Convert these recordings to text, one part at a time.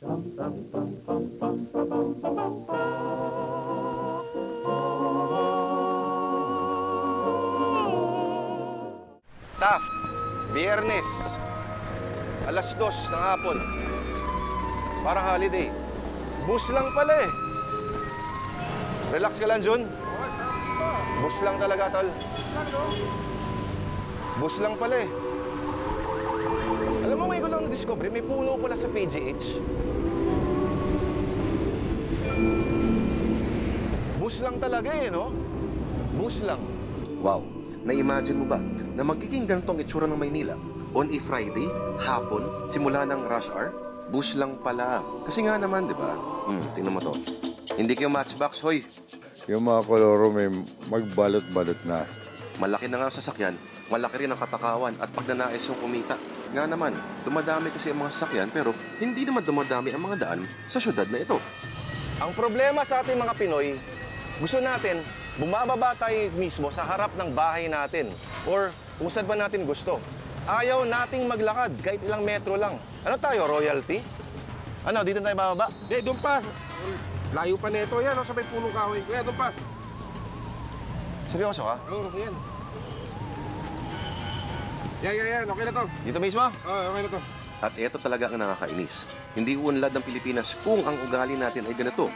Taft, Biyernes, alas dos ng hapon. Parang holiday. Bus lang pala eh. Relax ka lang, Jun. Bus lang talaga, tol. Bus lang pala eh. Na-discover, may puno pala sa PGH. Bus lang talaga eh, no? Bus lang. Wow, na-imagine mo ba na magiging ganitong itsura ng Maynila on a Friday, hapon, simula ng rush hour? Bus lang pala. Kasi nga naman, di ba? Hmm, tingnan mo to. Hindi kayo matchbox, hoy. Yung mga koloro may magbalot-balot na. Malaki na nga ang sasakyan, malaki rin ang katakawan at pag nanais yung kumita. Nga naman, dumadami kasi ang mga sasakyan pero hindi naman dumadami ang mga daan sa syudad na ito. Ang problema sa ating mga Pinoy, gusto natin, bumababa tayo mismo sa harap ng bahay natin. Or kung saan ba natin gusto. Ayaw nating maglakad kahit ilang metro lang. Ano tayo, royalty? Ano, dito tayo bababa? Hindi, doon pa. Layo pa nito. Yan, oh, sa may punong kahoy. Kuya, doon pa. Seryoso ka? Oo, oh, yan. Yan, yan, yan. Okay na to. Dito mismo? Oo, okay na to. At ito talaga ang nakakainis. Hindi uunlad ng Pilipinas kung ang ugali natin ay ganito.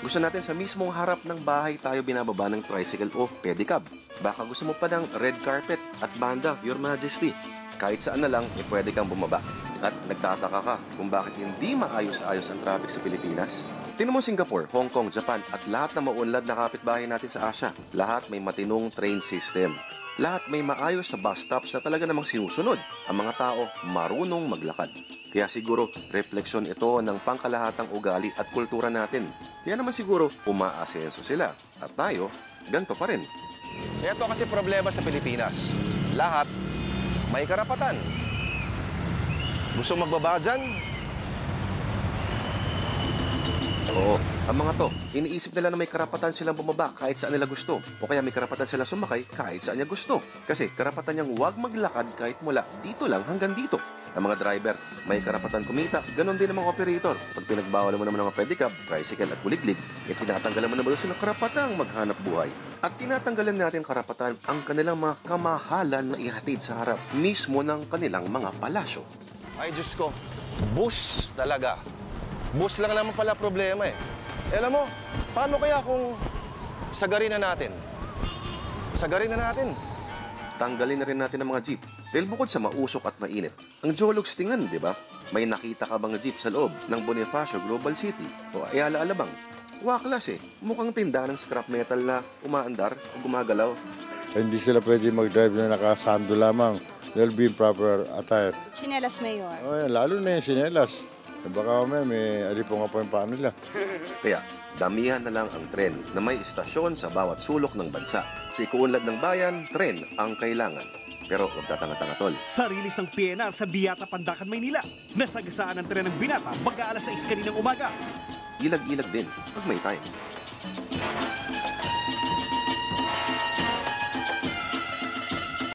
Gusto natin sa mismong harap ng bahay tayo binababa ng tricycle o pedicab. Baka gusto mo pa ng red carpet at banda, Your Majesty. Kahit saan na lang, eh, pwede kang bumaba. At nagtataka ka kung bakit hindi maayos-ayos ang traffic sa Pilipinas. Tinan mo Singapore, Hong Kong, Japan at lahat na maunlad na kapitbahay natin sa Asia. Lahat may matinong train system. Lahat may maayos sa bus stops na talaga namang sinusunod. Ang mga tao marunong maglakad. Kaya siguro, refleksyon ito ng pangkalahatang ugali at kultura natin. Kaya naman siguro, umaasenso sila. At tayo, ganito pa rin. Ito kasi problema sa Pilipinas. Lahat may karapatan. Gusto magbaba dyan? Oo, ang mga to, iniisip nila na may karapatan silang bumaba kahit saan nila gusto. O kaya may karapatan silang sumakay kahit saan niya gusto. Kasi karapatan niyang huwag maglakad kahit mula dito lang hanggang dito. Ang mga driver, may karapatan kumita. Ganon din ang mga operator. Pag pinagbawal mo naman ng mga pedicab, tricycle at kuliglig, eh tinatanggalan mo naman sila ng karapatang maghanap buhay. At tinatanggalan natin karapatan ang kanilang mga kamahalan na ihatid sa harap mismo ng kanilang mga palasyo. Ay, Diyos ko. Bus talaga. Bus lang naman pala problema eh. Eh, alam mo, paano kaya kung sagarin na natin? Sagarin na natin. Tanggalin na rin natin ang mga jeep. Dahil bukod sa mausok at mainit, ang Jologs tingan, di ba? May nakita ka bang jeep sa loob ng Bonifacio Global City o Ayala Alabang? Waklas eh. Mukhang tindahan ng scrap metal na umaandar o gumagalaw. Hindi sila pwede mag-drive na nakasando lamang. They'll be in proper attire. Chinelas Mayor. Oh, yan, lalo na yung sinelas. Eh, baka may, may alipo nga pa yung paa nila. Kaya, damihan na lang ang tren na may istasyon sa bawat sulok ng bansa. Sa ikuunlad ng bayan, tren ang kailangan. Pero huwag tatanga-tanga tol. Sa release ng PNR sa Biata, Pandakan, Maynila. Nasagasaan ang tren ng Binata pagka alas 6 kaninang umaga. Ilag-ilag din pag may time.